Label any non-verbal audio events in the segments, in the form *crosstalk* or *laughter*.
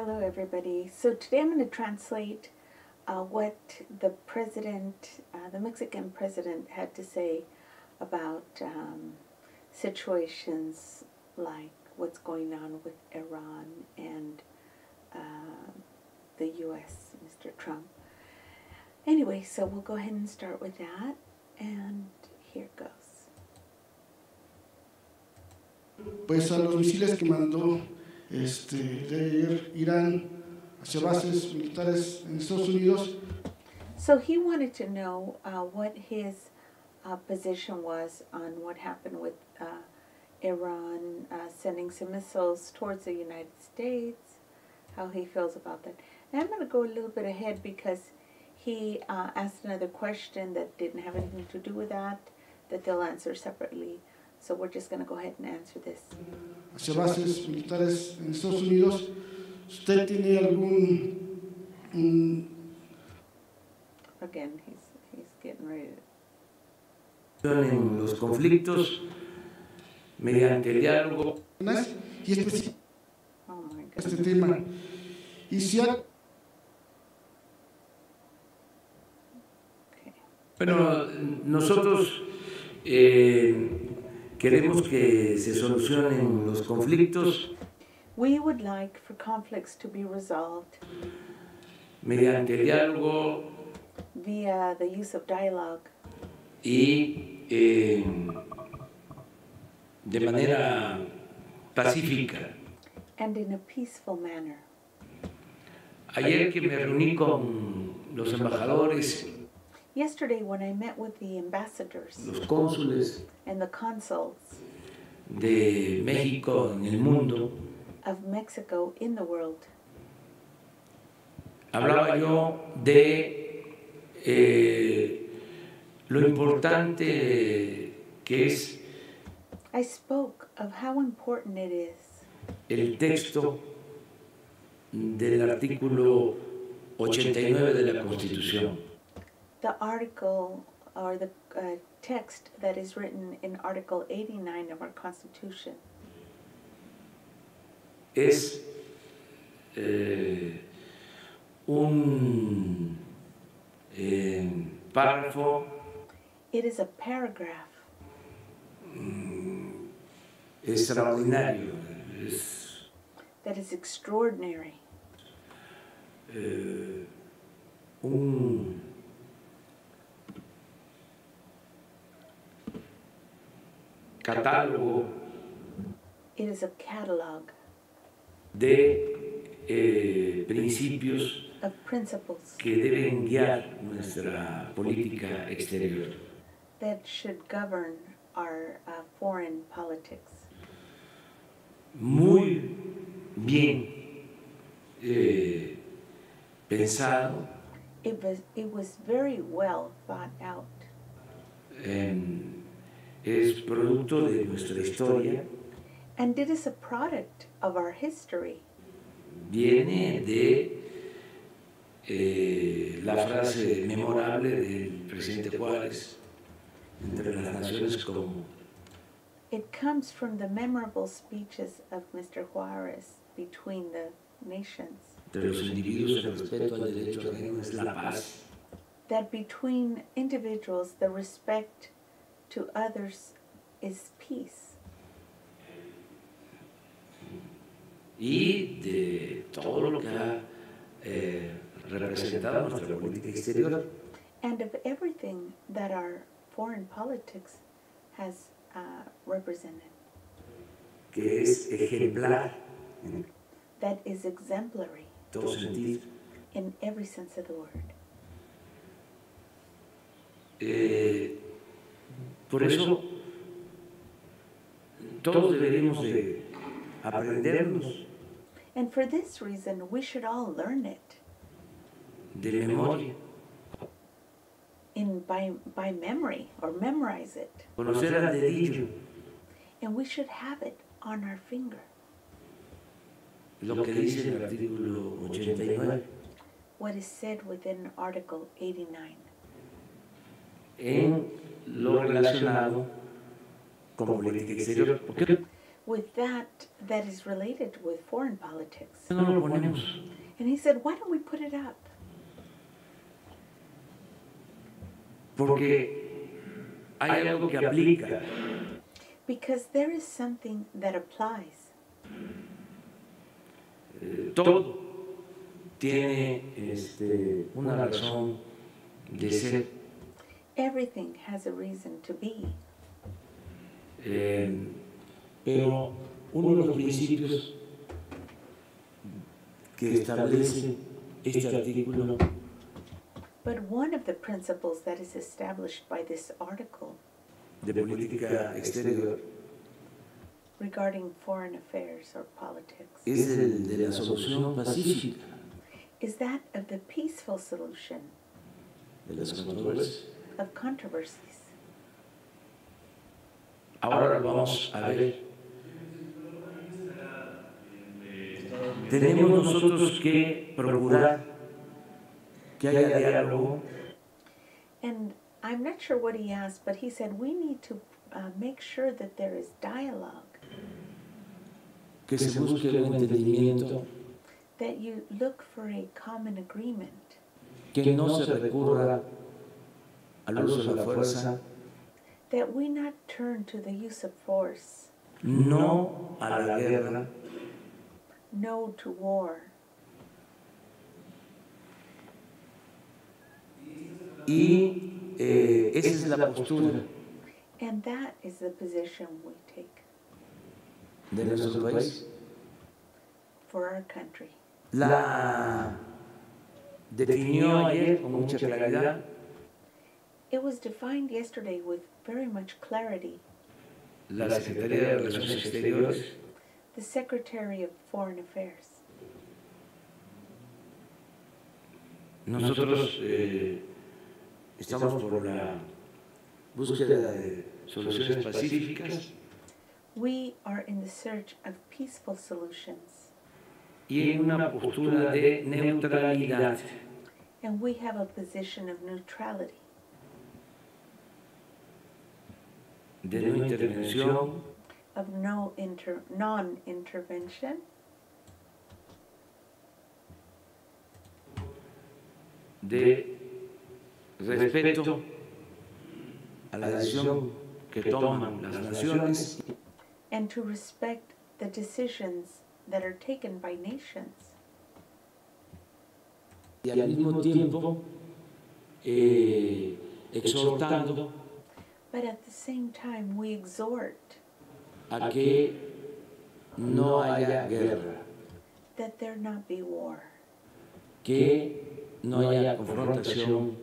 Hello, everybody. So today I'm going to translate uh, what the president, uh, the Mexican president, had to say about um, situations like what's going on with Iran and uh, the U.S., Mr. Trump. Anyway, so we'll go ahead and start with that, and here goes. Pues a los misiles que mandó este, de Irán hacia bases militares en Estados Unidos. So he wanted to know uh, what his uh, position was on what happened with uh, Iran uh, sending some missiles towards the United States, how he feels about that. And I'm going to go a little bit ahead because he uh, asked another question that didn't have anything to do with that, that they'll answer separately. So we're just going to go ahead and answer this. hacia bases militares en Estados Unidos. ¿Usted tiene algún mm, Again, he's, he's getting ready en los conflictos mediante el diálogo y específico Oh my God. este tema? Y si. Bueno, nosotros eh, queremos que se solucionen los conflictos We would like for conflicts to be resolved mediante el diálogo via the use of dialogue y eh, de manera pacífica. and in a peaceful manner. Ayer que me reuní con los embajadores, Yesterday, when I met with the ambassadors los cónsules and the consuls de México en el mundo, of Mexico in the world, hablaba yo de eh, lo importante que es I spoke of how important it is el texto del artículo 89 de la Constitución. The article or the uh, text that is written in Article 89 of our Constitution. Es eh, un eh, párrafo. It is a paragraph. Extraordinario, es that is extraordinary, eh, un catálogo it is a catalog de eh, principios of principles que deben guiar nuestra política exterior. that should govern our uh, foreign politics. Muy bien eh, pensado, It was, it was very well thought out. Es producto de nuestra historia, And it is a product of our history. viene de eh, la frase memorable del presidente Juárez entre las naciones como It comes from the memorable speeches of Mr. Juarez between the nations. entre los individuos el respeto al derecho ajeno es la paz. That between individuals, the respect to others is peace. y de todo lo que ha eh, representado nuestra política exterior. And of everything that our foreign politics has uh, represented, que es ejemplar that is exemplary todo sentido. in every sense of the word. Eh, por eso todos deberíamos de aprendernos. And for this reason, we should all learn it. De memoria, in by, by memory or memorize it. conocer al dedillo. And we should have it on our finger. lo que dice el artículo 89 What is said within Article 89 en lo relacionado con política exterior. Porque with that that is related with foreign politics. No lo ponemos. And he said, why don't we put it up? Porque hay algo que aplica. Because there is something that applies. Eh, todo tiene este, una razón de ser. Everything has a reason to be. Eh, pero uno de los principios que establece este artículo But one of the principles that is established by this article de política exterior regarding foreign affairs or politics es el de la solución pacífica is that of the peaceful solution de las controversias. Of controversies. Ahora vamos a ver. Tenemos nosotros que procurar que haya diálogo. And I'm not sure what he asked, but he said we need to uh, make sure that there is dialogue, que se busque un entendimiento, that you look for a common agreement, que no se recurra al uso de la fuerza, that we not turn to the use of force, no a la guerra, no to war. y eh, esa es la postura. And that is the position we take. De nuestro país. for our country. La definió ayer con mucha claridad It was defined yesterday with very much clarity. la Secretaría de Relaciones Exteriores The Secretary of Foreign Affairs. Nosotros eh, estamos por la búsqueda de soluciones pacíficas We are in the search of peaceful solutions, y en una postura de neutralidad. and we have a position of neutrality, de no intervención, of no inter- non-intervention, de respeto a la decisión que toman las naciones. And to respect the decisions that are taken by nations, y al mismo tiempo eh, exhortando but at the same time we exhort a que no haya guerra, that there not be war, que no haya confrontación.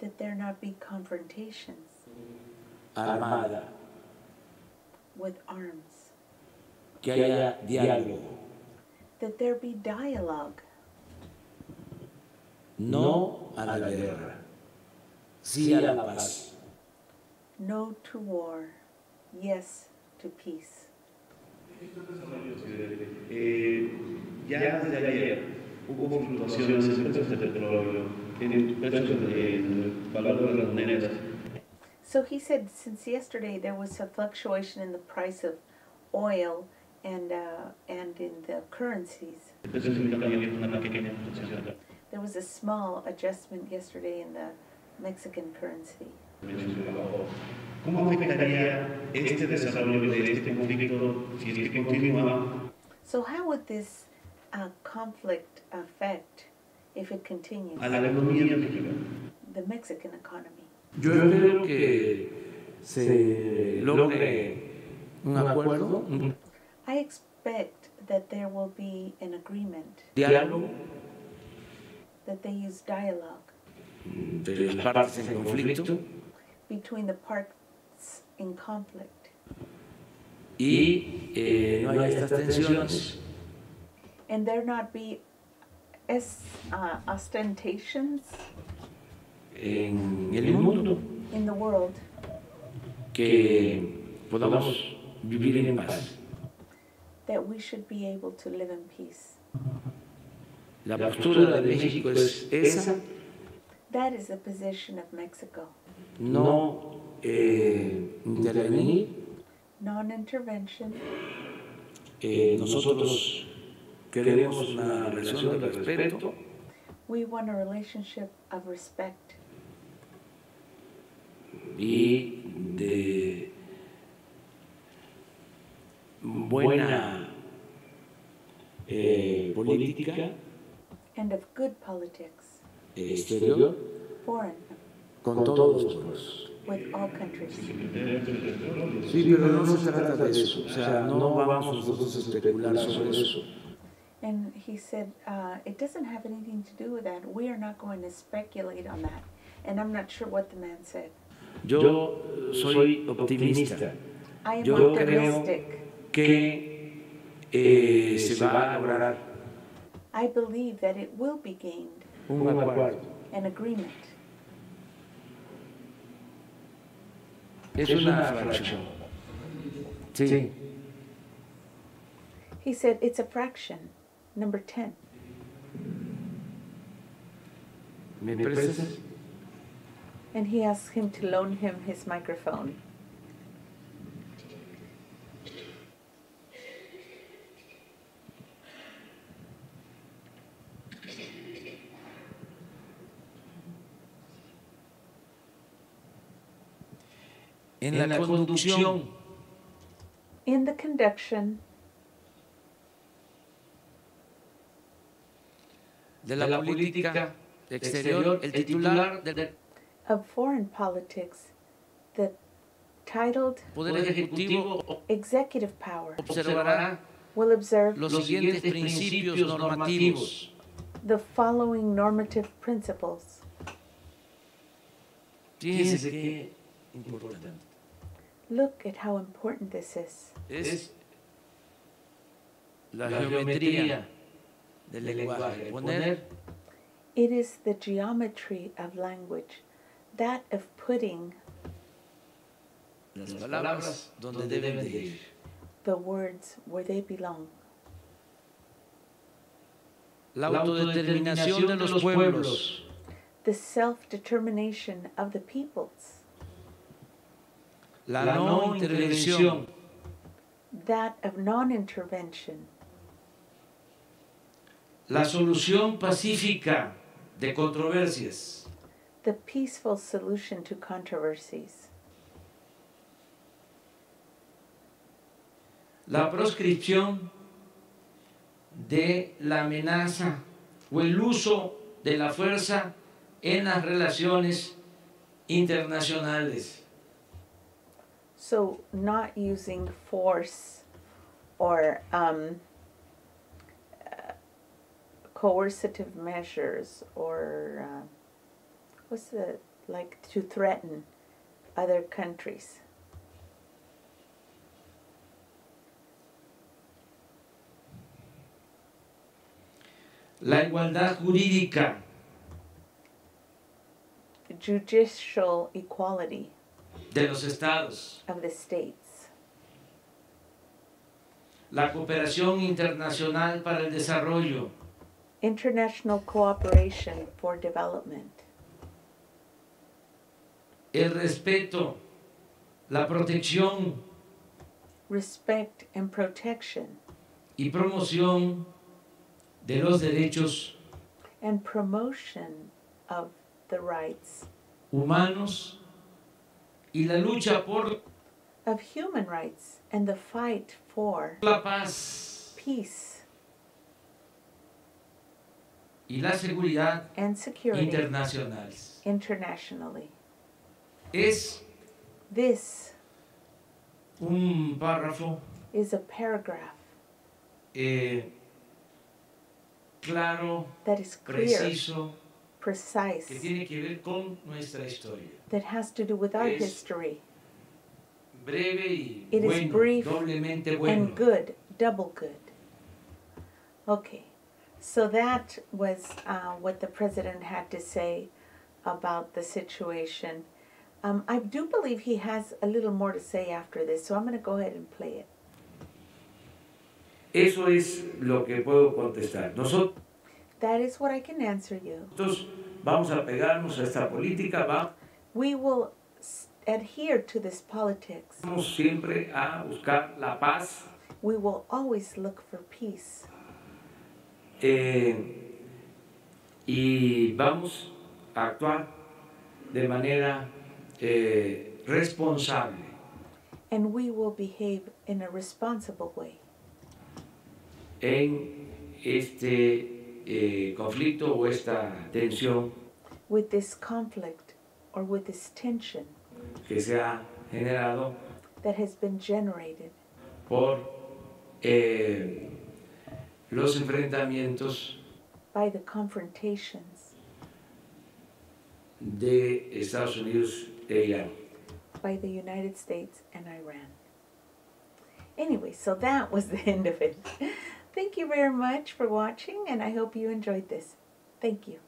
that there not be confrontations armada, with arms, que haya diálogo, that there be dialogue, no a la guerra, sí a la paz. No to war, yes to peace. Eh, ya desde ayer hubo fluctuaciones en precios del petróleo, en precios del valor de las monedas. So he said, since yesterday there was a fluctuation in the price of oil and uh, and in the currencies. El precio significa también una pequeña fluctuación. There was a small adjustment yesterday in the Mexican currency. ¿Cómo afectaría este desarrollo de este conflicto si es que continúa? So how would this uh, conflict affect, if it continues, a la economía mexicana? the Mexican economy? Yo espero que se logre un acuerdo, I expect that there will be an agreement, diálogo. That they use dialogue. De las partes en conflicto between the parts in conflict, y eh, no haya estas tensiones and there not be es, uh, ostentations en el mundo, in the world, que podamos vivir en paz. that we should be able to live in peace. La postura de México es esa, That is the position of Mexico. No eh, intervenir, Non intervention, eh, nosotros queremos una relación de respeto. We want a relationship of respect. Y de buena eh, política. And of good politics, exterior. Foreign, con todos los pueblos. with all countries. Sí, pero no se trata de eso, o sea, no vamos nosotros a especular sobre eso. And he said, uh, it doesn't have anything to do with that. We are not going to speculate on that. And I'm not sure what the man said. Yo soy optimista I am Yo creo- optimistic. que eh, se va a lograr I believe that it will be gained, un acuerdo. an agreement. Es una fracción. Sí. He said, it's a fraction, number 10. ¿Me prestas? And he asked him to loan him his microphone. En la conducción In the conduction de la política exterior, el titular del of foreign politics, the titled Poder Ejecutivo executive power observará will observe los siguientes principios normativos. the following normative principles. Fíjense qué importante. Look at how important this is. Es la geometría del lenguaje. Poner It is the geometry of language, that of putting las palabras donde deben de ir. the words where they belong. La autodeterminación de los pueblos. The self determination of the peoples, La no intervención. that of non intervention, La solución pacífica de controversias. the peaceful solution to controversies, La proscripción de la amenaza o el uso de la fuerza en las relaciones internacionales. So, not using force or um, uh, coercive measures or uh, what's the like to threaten other countries. La igualdad jurídica, Judicial equality de los estados, of the states, la cooperación internacional para el desarrollo, international cooperation for development, el respeto, la protección. Respect and protection, y promoción de los derechos and promotion of the rights humanos y la lucha por of human rights and the fight for la paz peace y la seguridad and security internacionales. internationally. Es This un párrafo is a paragraph eh, claro, that is clear, preciso, que precise, tiene que ver con nuestra historia. that has to do with our Es history Breve y It is bueno, brief doblemente bueno. and good, double good. Okay, so that was uh, what the president had to say about the situation. Um, I do believe he has a little more to say after this, so I'm going to go ahead and play it. Eso es lo que puedo contestar. Nosotros That is what I can answer you. vamos a pegarnos a esta política, We will adhere to this politics. vamos siempre a buscar la paz, We will always look for peace. Eh, y vamos a actuar de manera eh, responsable And we will behave in a responsible way en este eh, conflicto o esta tensión with this conflict or with this tension que se ha generado that has been generated por eh, los enfrentamientos by the confrontations de Estados Unidos e Irán. by the United States and Iran. Anyway, so that was the end of it. *laughs* Thank you very much for watching, and I hope you enjoyed this. Thank you.